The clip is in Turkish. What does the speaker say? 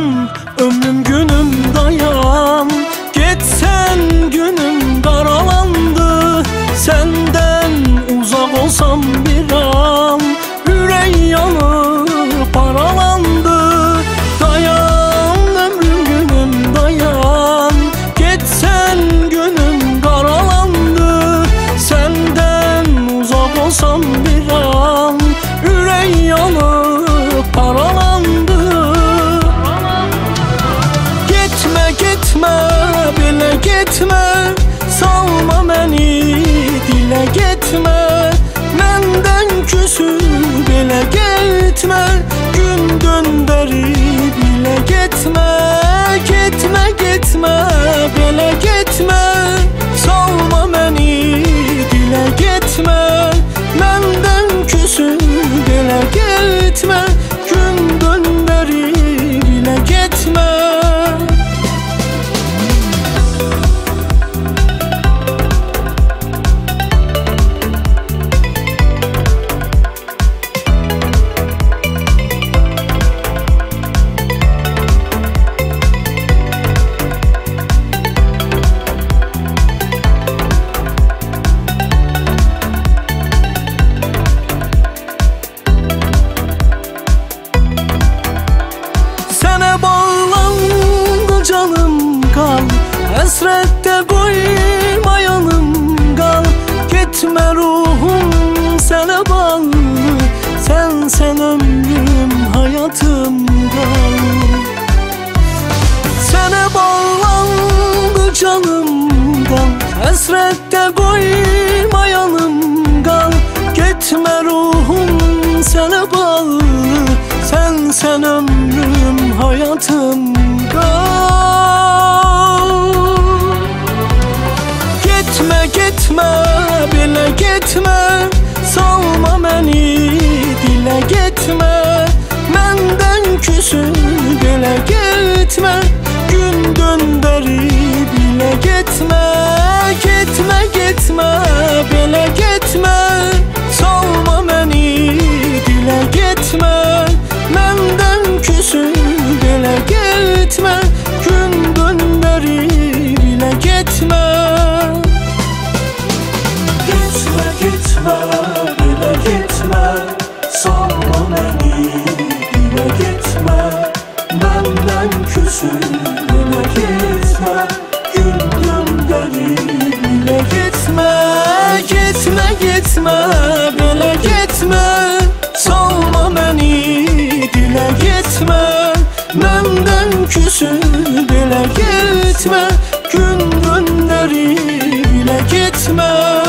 dayan Ömrüm günüm dayan Geçsen günüm dayan. Getmə Sənə bağlandı canım qal Həsrətdə qoymayanım qal Getmə ruhum sənə bağlı. Sən sən ömrüm hayatım qal Sənə bağlandı canım qal Həsrətdə qoymayanım qal Getmə ruhum sənə bağlı. Sən sən ömrüm hayatım qal Getmə getmə belə getmə Salma məni dilə getmə Məndən küsün belə getmə Gün döndəri bilə getmə Getmə getmə bile gitme. Gün gönderi bile gitme.